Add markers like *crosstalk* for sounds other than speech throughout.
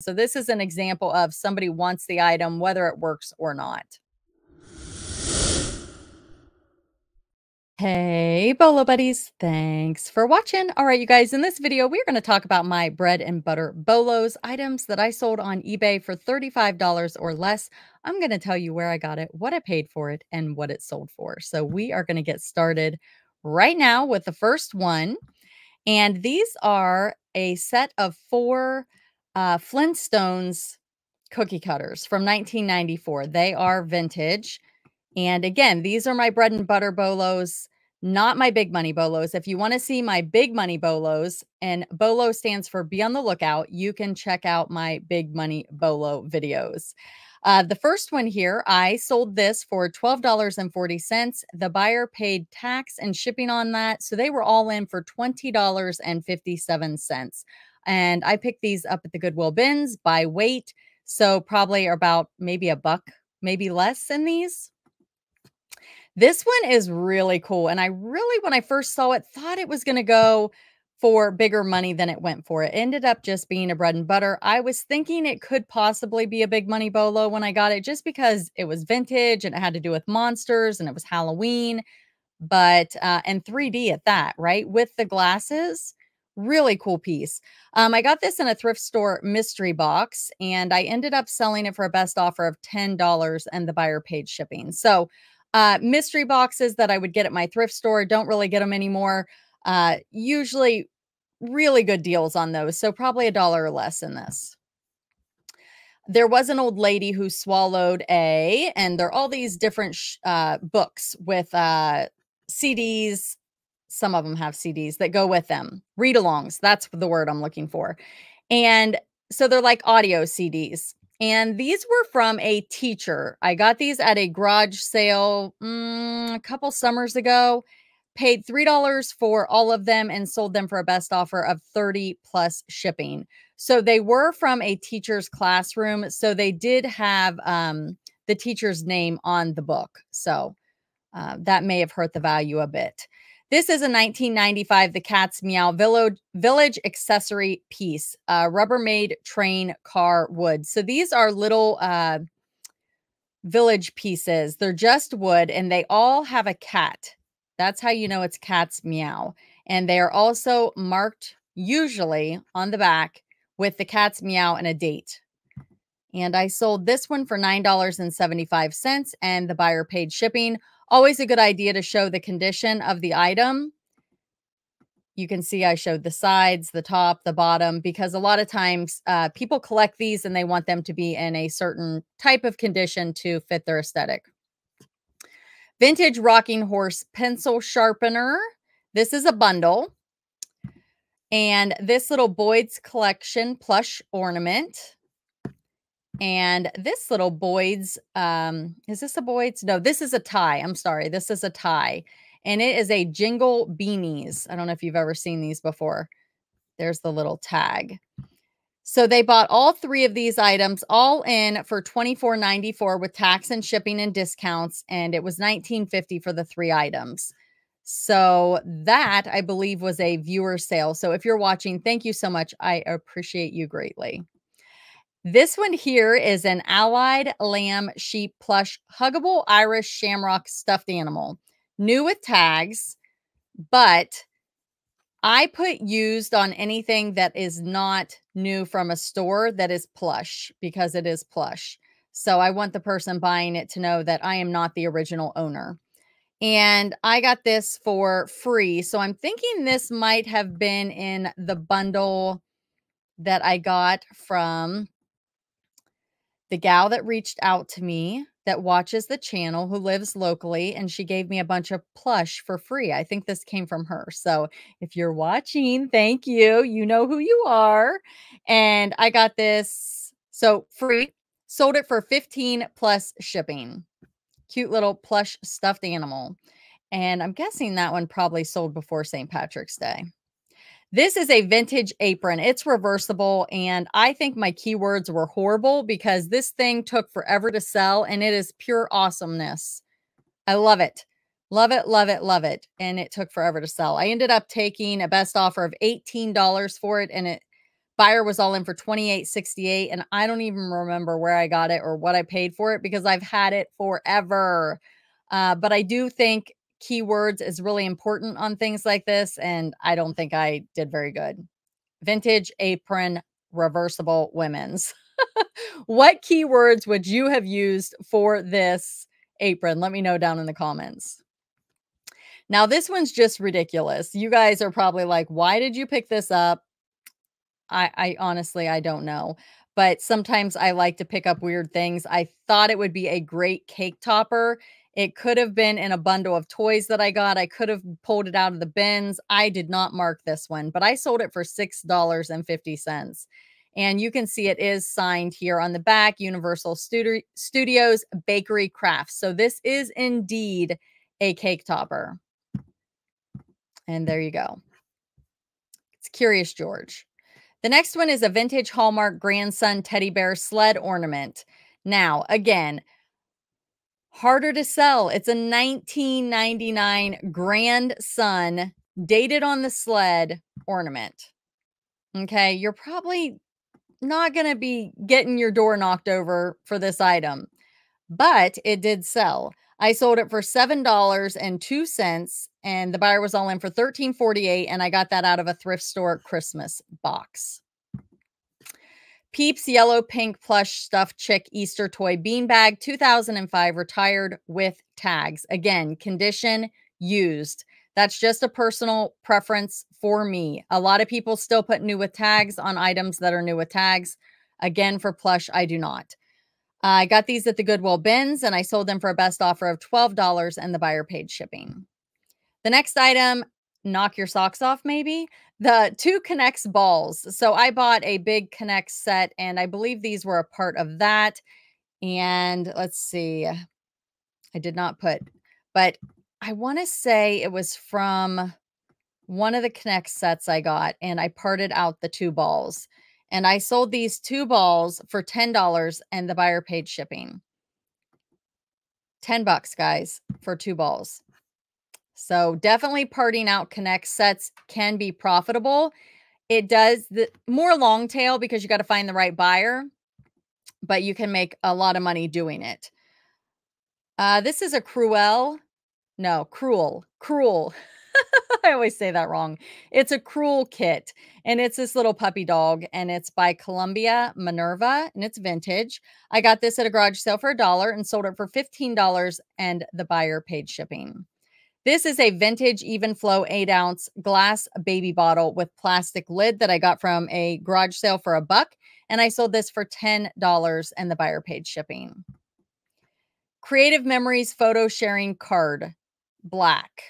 So this is an example of somebody wants the item, whether it works or not. Hey, Bolo buddies. Thanks for watching. All right, you guys, in this video, we're going to talk about my bread and butter bolos, items that I sold on eBay for $35 or less. I'm going to tell you where I got it, what I paid for it, and what it sold for. So we are going to get started right now with the first one. And these are a set of four uh, Flintstones cookie cutters from 1994. They are vintage. And again, these are my bread and butter bolos, not my big money bolos. If you want to see my big money bolos, and bolo stands for be on the lookout, you can check out my big money bolo videos. Uh, the first one here, I sold this for $12.40. The buyer paid tax and shipping on that. So they were all in for $20.57. And I picked these up at the Goodwill bins by weight. So probably about maybe a buck, maybe less in these. This one is really cool. And I really, when I first saw it, thought it was going to go for bigger money than it went for. It ended up just being a bread and butter. I was thinking it could possibly be a big money bolo when I got it, just because it was vintage and it had to do with monsters and it was Halloween, but uh, and 3D at that, right? With the glasses. Really cool piece. Um, I got this in a thrift store mystery box and I ended up selling it for a best offer of $10 and the buyer paid shipping. So uh, mystery boxes that I would get at my thrift store. Don't really get them anymore. Uh, usually really good deals on those. So probably a dollar or less in this. There was an old lady who swallowed a, and there are all these different uh, books with uh, CDs. Some of them have CDs that go with them. Read alongs. That's the word I'm looking for. And so they're like audio CDs. And these were from a teacher. I got these at a garage sale mm, a couple summers ago. Paid $3 for all of them and sold them for a best offer of 30 plus shipping. So they were from a teacher's classroom. So they did have um, the teacher's name on the book. So uh, that may have hurt the value a bit. This is a 1995 The Cat's Meow Village, Village accessory piece, uh, Rubbermaid train car wood. So these are little uh, village pieces. They're just wood and they all have a cat. That's how you know it's Cat's Meow. And they are also marked usually on the back with the cat's meow and a date. And I sold this one for $9.75 and the buyer paid shipping. Always a good idea to show the condition of the item. You can see I showed the sides, the top, the bottom, because a lot of times uh, people collect these and they want them to be in a certain type of condition to fit their aesthetic. Vintage Rocking Horse Pencil Sharpener. This is a bundle. And this little Boyd's Collection plush ornament. And this little Boyd's, um, is this a Boyd's? No, this is a Ty. I'm sorry. This is a Ty. And it is a Jingle Beanies. I don't know if you've ever seen these before. There's the little tag. So they bought all three of these items all in for $24.94 with tax and shipping and discounts. And it was $19.50 for the three items. So that I believe was a viewer sale. So if you're watching, thank you so much. I appreciate you greatly. This one here is an Allied Lamb Sheep Plush Huggable Irish Shamrock Stuffed Animal. New with tags, but I put used on anything that is not new from a store that is plush because it is plush. So I want the person buying it to know that I am not the original owner. And I got this for free. So I'm thinking this might have been in the bundle that I got from the gal that reached out to me that watches the channel who lives locally and she gave me a bunch of plush for free. I think this came from her. So if you're watching, thank you. You know who you are. And I got this so free, sold it for 15 plus shipping. Cute little plush stuffed animal. And I'm guessing that one probably sold before St. Patrick's Day. This is a vintage apron. It's reversible. And I think my keywords were horrible because this thing took forever to sell and it is pure awesomeness. I love it. Love it, love it, love it. And it took forever to sell. I ended up taking a best offer of $18 for it and it Buyer was all in for 28.68 and I don't even remember where I got it or what I paid for it because I've had it forever. Uh, but I do think keywords is really important on things like this and I don't think I did very good. Vintage apron reversible women's. *laughs* what keywords would you have used for this apron? Let me know down in the comments. Now, this one's just ridiculous. You guys are probably like, why did you pick this up? I, I honestly, I don't know. But sometimes I like to pick up weird things. I thought it would be a great cake topper. It could have been in a bundle of toys that I got. I could have pulled it out of the bins. I did not mark this one, but I sold it for $6.50. And you can see it is signed here on the back Universal Studi Studios Bakery Crafts. So this is indeed a cake topper. And there you go. It's Curious George. The next one is a vintage Hallmark grandson teddy bear sled ornament. Now, again, harder to sell. It's a 1999 grandson dated on the sled ornament. Okay, you're probably not going to be getting your door knocked over for this item, but it did sell. I sold it for $7.02 and the buyer was all in for $13.48 and I got that out of a thrift store Christmas box. Peeps yellow pink plush stuffed chick Easter toy beanbag 2005 retired with tags. Again, condition used. That's just a personal preference for me. A lot of people still put new with tags on items that are new with tags. Again, for plush, I do not. I got these at the Goodwill bins and I sold them for a best offer of $12 and the buyer paid shipping. The next item, knock your socks off maybe, the two K'NEX balls. So I bought a big K'NEX set and I believe these were a part of that. And let's see, I did not put, but I want to say it was from one of the K'NEX sets I got and I parted out the two balls. And I sold these two balls for $10 and the buyer paid shipping. 10 bucks, guys, for two balls. So definitely parting out K'NEX sets can be profitable. It does the more long tail because you got to find the right buyer, but you can make a lot of money doing it. Uh, this is a Crewel. No, Crewel. Crewel. *laughs* I always say that wrong. It's a crewel kit and it's this little puppy dog and it's by Columbia Minerva and it's vintage. I got this at a garage sale for a dollar and sold it for $15 and the buyer paid shipping. This is a vintage Evenflo eight ounce glass baby bottle with plastic lid that I got from a garage sale for a buck. And I sold this for $10 and the buyer paid shipping. Creative Memories photo sharing card, black.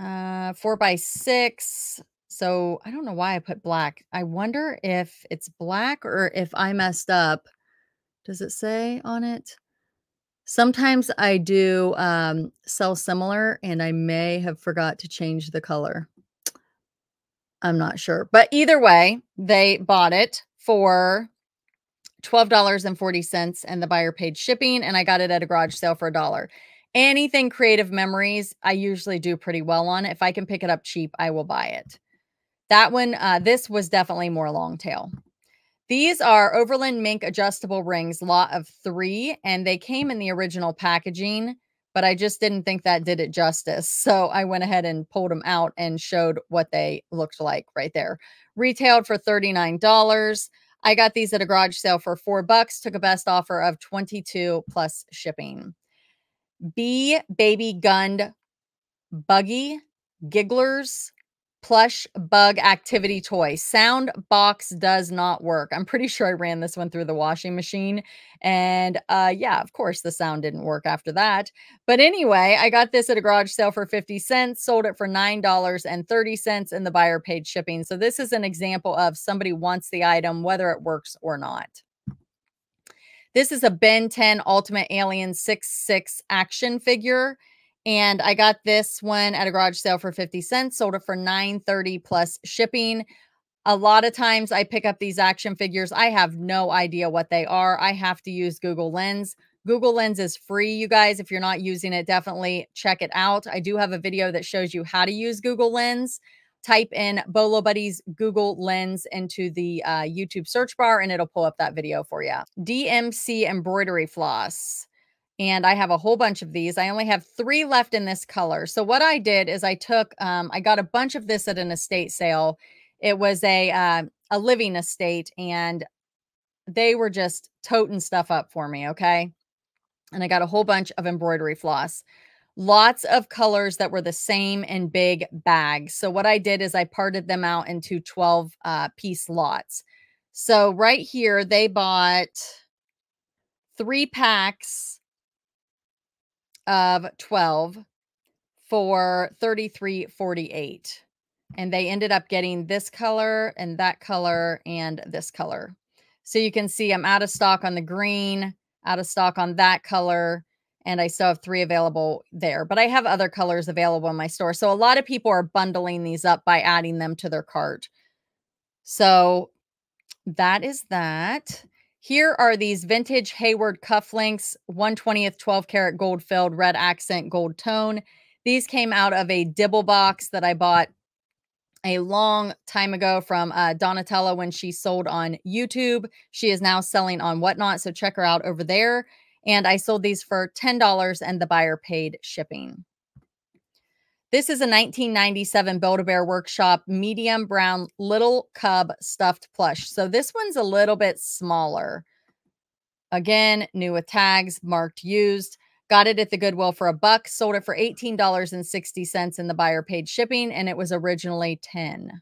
Uh, four by six. So I don't know why I put black. I wonder if it's black or if I messed up. Does it say on it? Sometimes I do um, sell similar and I may have forgot to change the color. I'm not sure. But either way, they bought it for $12.40 and the buyer paid shipping and I got it at a garage sale for a dollar. Anything creative memories, I usually do pretty well on. If I can pick it up cheap, I will buy it. That one, uh, this was definitely more long tail. These are Overland Mink adjustable rings, lot of three, and they came in the original packaging, but I just didn't think that did it justice. So I went ahead and pulled them out and showed what they looked like right there. Retailed for $39. I got these at a garage sale for four bucks, took a best offer of 22 plus shipping. B Baby Gund Buggy Gigglers plush bug activity toy. Sound box does not work. I'm pretty sure I ran this one through the washing machine. And uh, yeah, of course, the sound didn't work after that. But anyway, I got this at a garage sale for 50 cents, sold it for $9.30, and the buyer paid shipping. So this is an example of somebody wants the item, whether it works or not. This is a Ben 10 Ultimate Alien 6 action figure. And I got this one at a garage sale for 50 cents, sold it for 9.30 plus shipping. A lot of times I pick up these action figures. I have no idea what they are. I have to use Google Lens. Google Lens is free, you guys. If you're not using it, definitely check it out. I do have a video that shows you how to use Google Lens. type in Bolo Buddies Google Lens into the uh, YouTube search bar and it'll pull up that video for you. DMC embroidery floss. And I have a whole bunch of these. I only have three left in this color. So what I did is I took, um, I got a bunch of this at an estate sale. It was a uh, a living estate, and they were just toting stuff up for me. Okay, and I got a whole bunch of embroidery floss lots of colors that were the same in big bags. So what I did is I parted them out into 12 uh, piece lots. So right here, they bought three packs of 12 for 33.48 and they ended up getting this color and that color and this color. So you can see I'm out of stock on the green, out of stock on that color, and I still have three available there. But I have other colors available in my store. So a lot of people are bundling these up by adding them to their cart. So that is that. Here are these vintage Hayward cufflinks, 120th 12 karat gold filled red accent gold tone. These came out of a dibble box that I bought a long time ago from uh, Donatella when she sold on YouTube. She is now selling on Whatnot. So check her out over there. And I sold these for $10 and the buyer paid shipping. This is a 1997 Build-A-Bear Workshop medium brown little cub stuffed plush. So this one's a little bit smaller. Again, new with tags, marked used. Got it at the Goodwill for a buck, sold it for $18.60 and the buyer paid shipping and it was originally 10.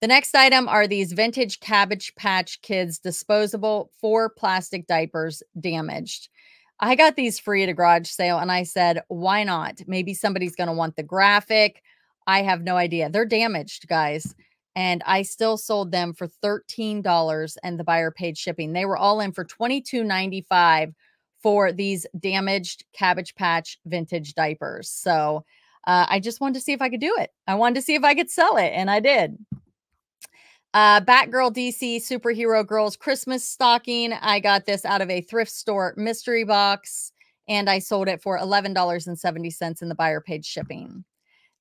The next item are these vintage Cabbage Patch Kids disposable four plastic diapers damaged. I got these free at a garage sale and I said, why not? Maybe somebody's going to want the graphic. I have no idea. They're damaged, guys. And I still sold them for $13 and the buyer paid shipping. They were all in for $22.95 for these damaged Cabbage Patch vintage diapers. So uh, I just wanted to see if I could do it. I wanted to see if I could sell it, and I did. Uh, Batgirl DC Superhero Girls Christmas stocking. I got this out of a thrift store mystery box and I sold it for $11.70 in the buyer paid shipping.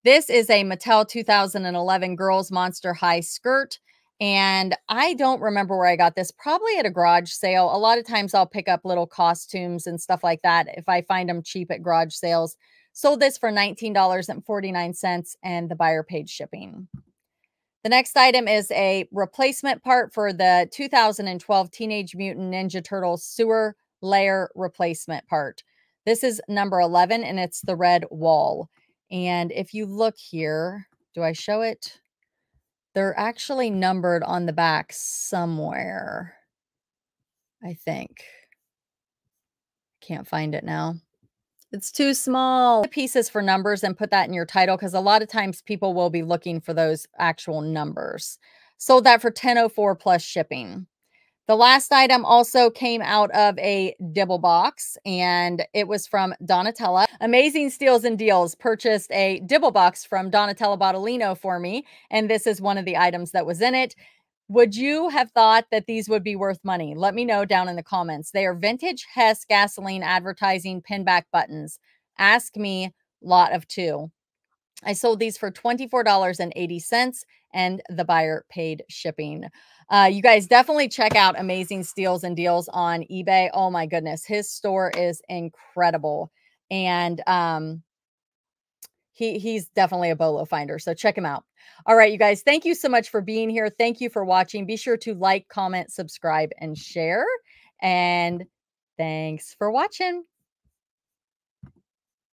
This is a Mattel 2011 Girls Monster High skirt. And I don't remember where I got this, probably at a garage sale. A lot of times I'll pick up little costumes and stuff like that if I find them cheap at garage sales. Sold this for $19.49 and the buyer paid shipping. The next item is a replacement part for the 2012 Teenage Mutant Ninja Turtles sewer lair replacement part. This is number 11 and it's the red wall. And if you look here, do I show it? They're actually numbered on the back somewhere. I think. Can't find it now. It's too small. Pieces for numbers and put that in your title because a lot of times people will be looking for those actual numbers. Sold that for 1004 plus shipping. The last item also came out of a dibble box and it was from Donatella. Amazing Steals and Deals purchased a dibble box from Donatella Bottolino for me. And this is one of the items that was in it. Would you have thought that these would be worth money? Let me know down in the comments. They are vintage Hess gasoline advertising pinback buttons. Ask me, lot of two. I sold these for $24.80 and the buyer paid shipping. Uh, you guys definitely check out Amazing Steals and Deals on eBay. Oh my goodness, his store is incredible. And um, he he's definitely a bolo finder. So check him out. All right, you guys, thank you so much for being here. Thank you for watching. Be sure to like, comment, subscribe, and share. And thanks for watching.